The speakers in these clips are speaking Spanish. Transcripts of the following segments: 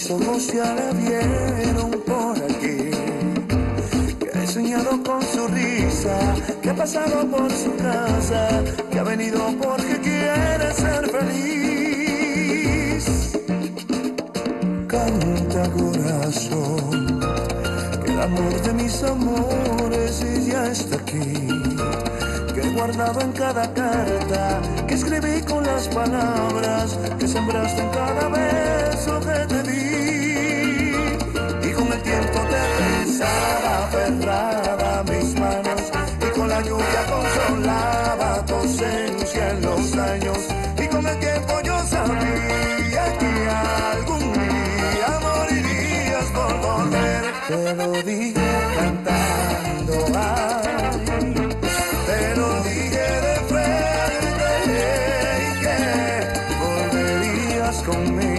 mis ojos la vieron por aquí. Que he soñado con su risa, que ha pasado por su casa, que ha venido porque quiere ser feliz. Canta corazón, que el amor de mis amores ya está aquí guardado en cada carta, que escribí con las palabras que sembraste en cada beso que te di. Y con el tiempo te pensaba aferrada a mis manos, y con la lluvia consolaba tu ausencia en los años. Y con el tiempo yo sabía que algún día morirías por volver. Te lo dije cantando. Ay, strong man.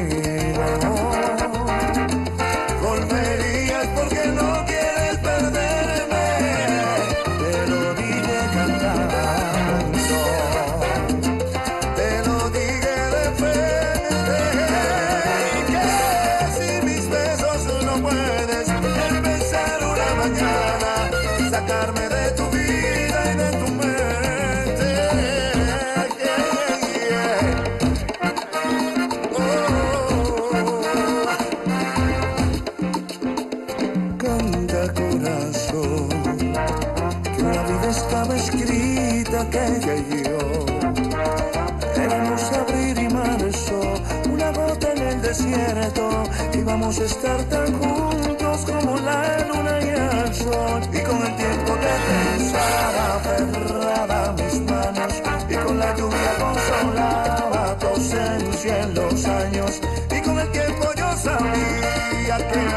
Desierto, y vamos a estar tan juntos como la luna y el sol. Y con el tiempo te pensaba aferrada a mis manos, y con la lluvia consolaba tu ausencia en los años. Y con el tiempo yo sabía que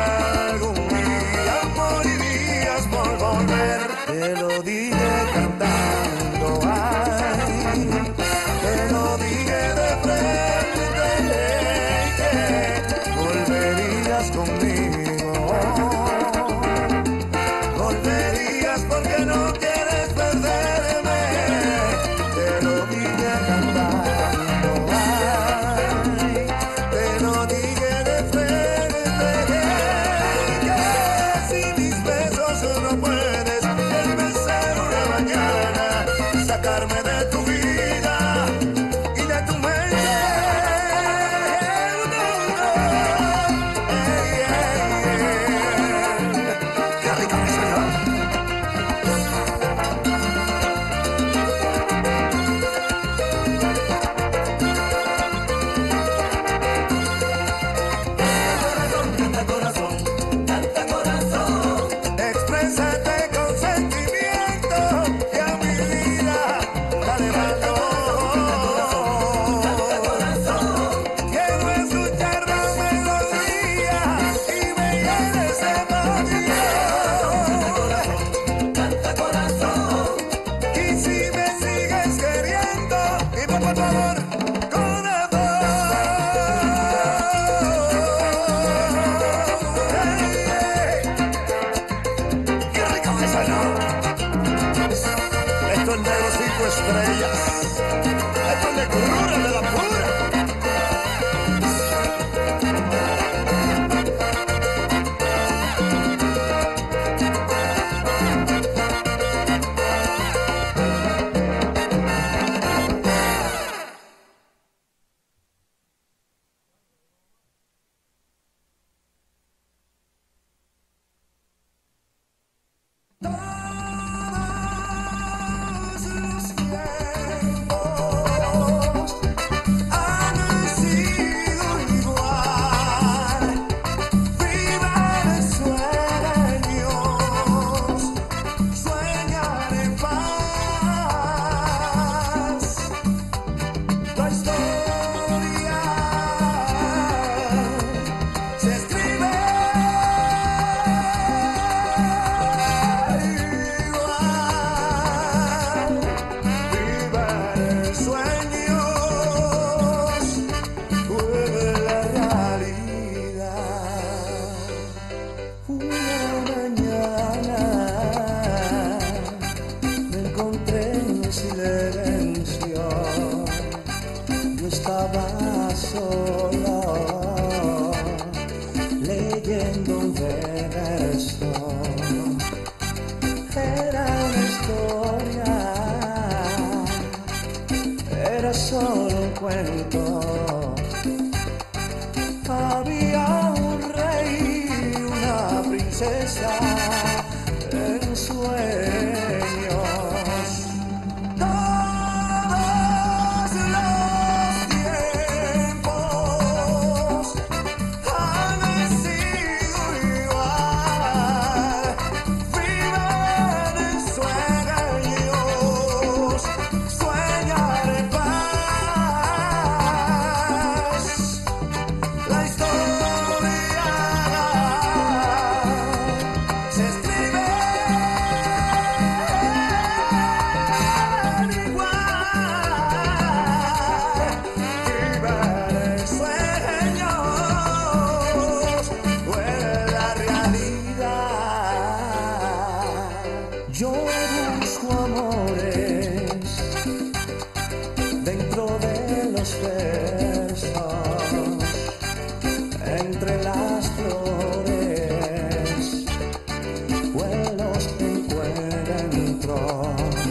cinco estrellas. Esto donde eres tú. Era una historia, era solo un cuento. Había un rey, una princesa. Yo busco amores dentro de los versos, entre las flores, o en encuentros.